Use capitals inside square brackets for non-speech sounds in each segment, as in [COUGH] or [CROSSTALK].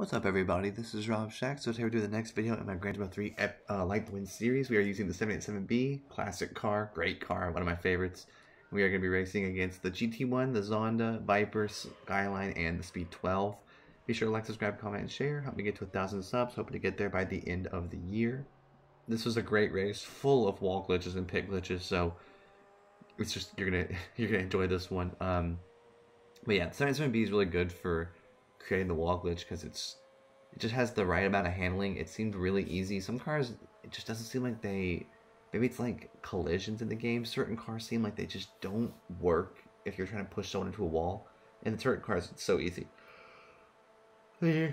What's up everybody, this is Rob Shack. So today we're doing the next video in my Gran Turismo 3 uh, Light Wind series. We are using the 787B, classic car, great car, one of my favorites. We are going to be racing against the GT1, the Zonda, Viper, Skyline, and the Speed 12. Be sure to like, subscribe, comment, and share. Help me get to a thousand subs. Hoping to get there by the end of the year. This was a great race, full of wall glitches and pit glitches, so it's just you're gonna [LAUGHS] you're gonna enjoy this one. Um, but yeah, 787B is really good for creating the wall glitch because it's it just has the right amount of handling. It seemed really easy. Some cars it just doesn't seem like they maybe it's like collisions in the game. Certain cars seem like they just don't work if you're trying to push someone into a wall. And certain cars it's so easy. The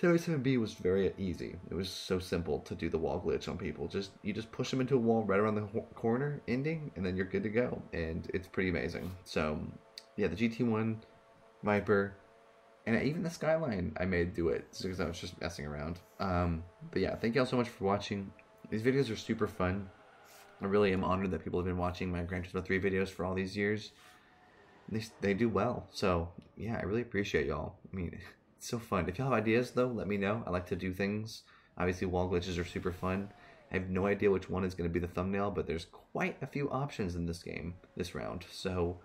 77B was very easy. It was so simple to do the wall glitch on people. Just you just push them into a wall right around the corner ending, and then you're good to go. And it's pretty amazing. So yeah, the GT1 Viper and even the skyline I made do it because I was just messing around. Um, but yeah, thank you all so much for watching. These videos are super fun. I really am honored that people have been watching my Gran Turismo 3 videos for all these years. They, they do well. So yeah, I really appreciate y'all. I mean, [LAUGHS] it's so fun. If y'all have ideas though, let me know. I like to do things. Obviously, wall glitches are super fun. I have no idea which one is going to be the thumbnail, but there's quite a few options in this game, this round. So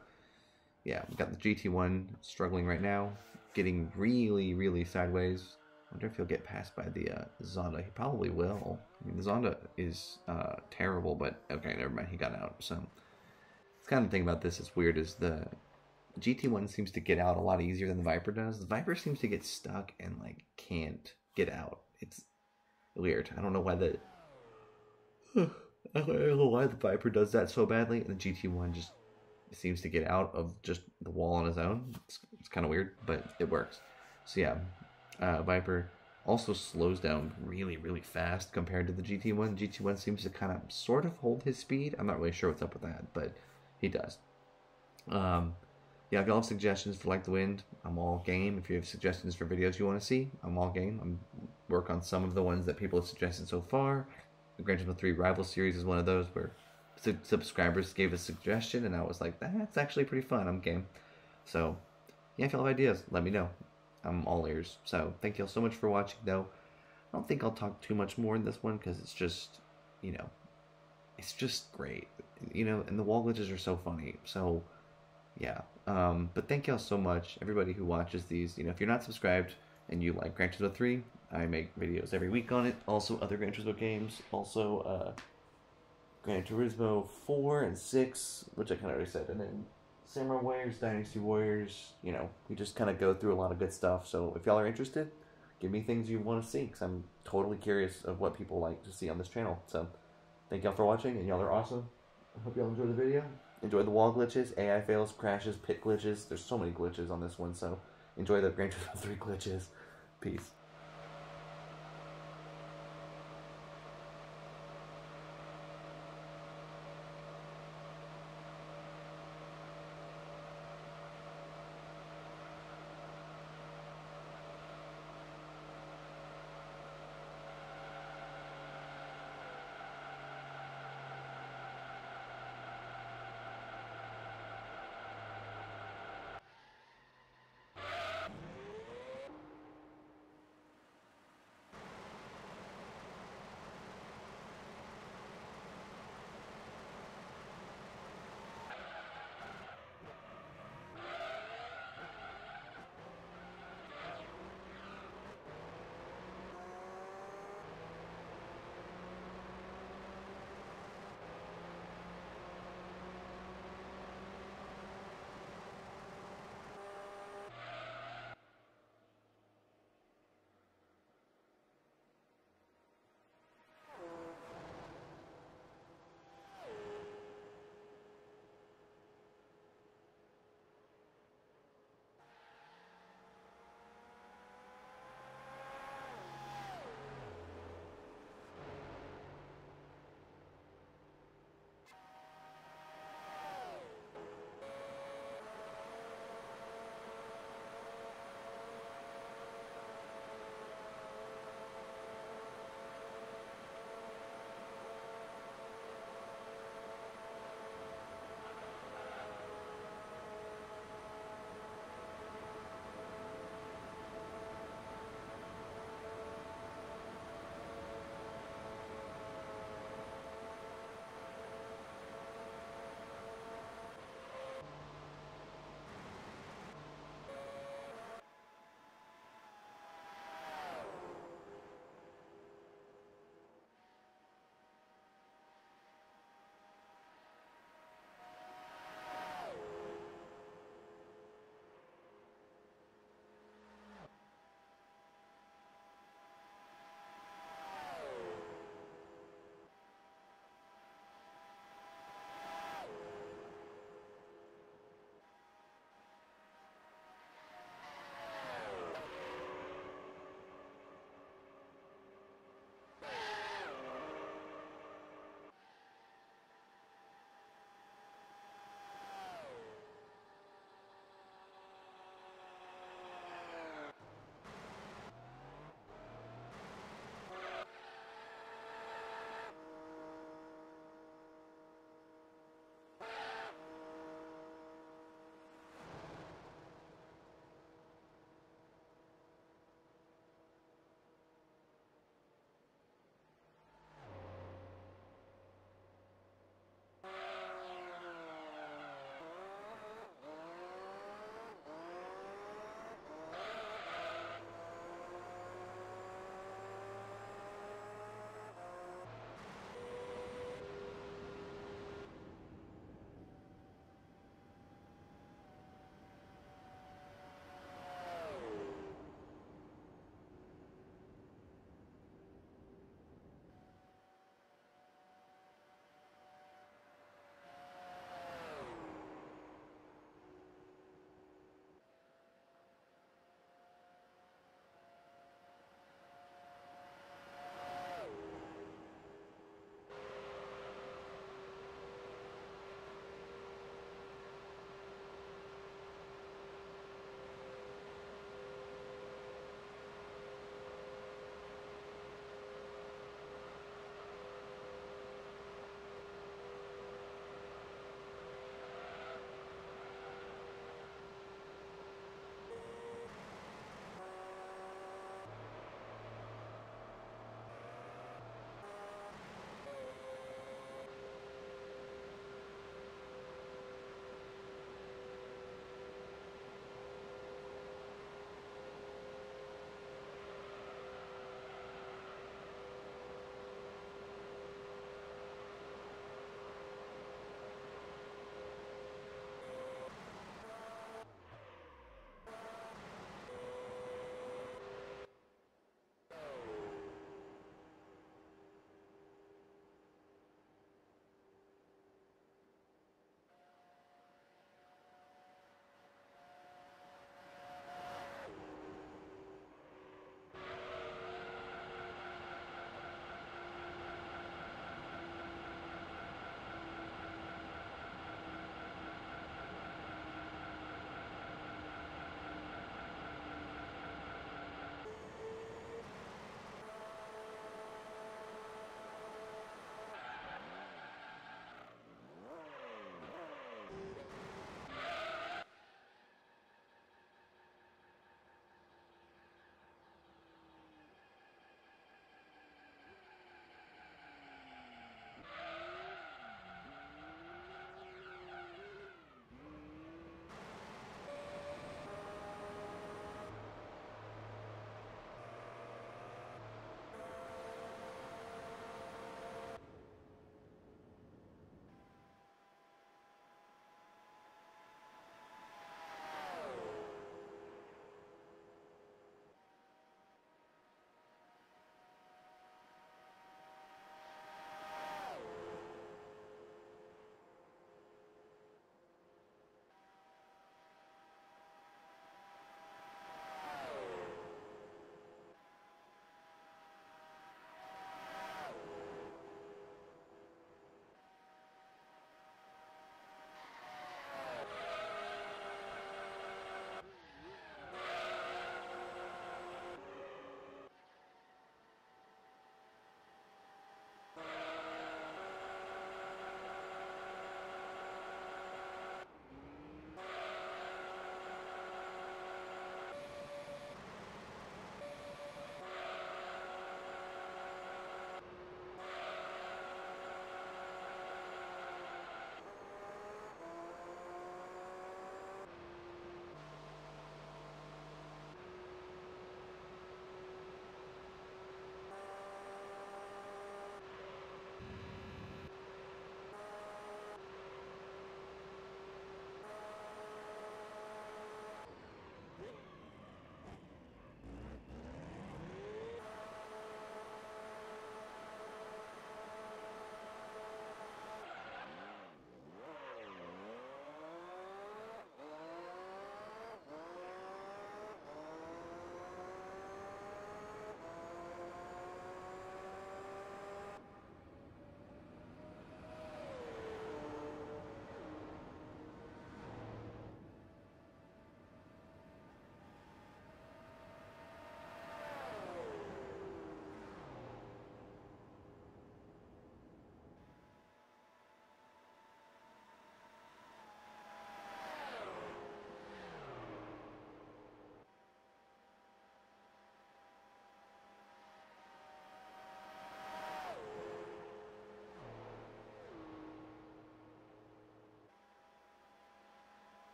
yeah, we've got the GT1 struggling right now getting really, really sideways. I wonder if he'll get passed by the uh, Zonda. He probably will. I mean, the Zonda is uh, terrible, but okay, never mind. He got out. So, the kind of thing about this is weird is the GT1 seems to get out a lot easier than the Viper does. The Viper seems to get stuck and like can't get out. It's weird. I don't know why the [SIGHS] I don't know why the Viper does that so badly, and the GT1 just seems to get out of just the wall on his own. It's, it's kind of weird, but it works. So yeah, uh, Viper also slows down really, really fast compared to the GT1. GT1 seems to kind of sort of hold his speed. I'm not really sure what's up with that, but he does. Um, yeah, if y'all have suggestions for Like the Wind, I'm all game. If you have suggestions for videos you want to see, I'm all game. I'm work on some of the ones that people have suggested so far. The Gran Turismo 3 Rival Series is one of those where subscribers gave a suggestion, and I was like, that's actually pretty fun. I'm game. So, yeah, if you have ideas, let me know. I'm all ears. So, thank you all so much for watching, though. I don't think I'll talk too much more in this one because it's just, you know, it's just great. You know, and the wall glitches are so funny. So, yeah. Um, but thank y'all so much, everybody who watches these. You know, if you're not subscribed and you like Gran Turismo 3, I make videos every week on it. Also, other Gran Turismo games. Also, uh, Gran Turismo 4 and 6, which I kind of already said, and then Samurai Warriors, Dynasty Warriors, you know, we just kind of go through a lot of good stuff. So if y'all are interested, give me things you want to see, because I'm totally curious of what people like to see on this channel. So thank y'all for watching, and y'all are awesome. I hope y'all enjoy the video. Enjoy the wall glitches, AI fails, crashes, pit glitches. There's so many glitches on this one, so enjoy the Gran Turismo 3 glitches. Peace.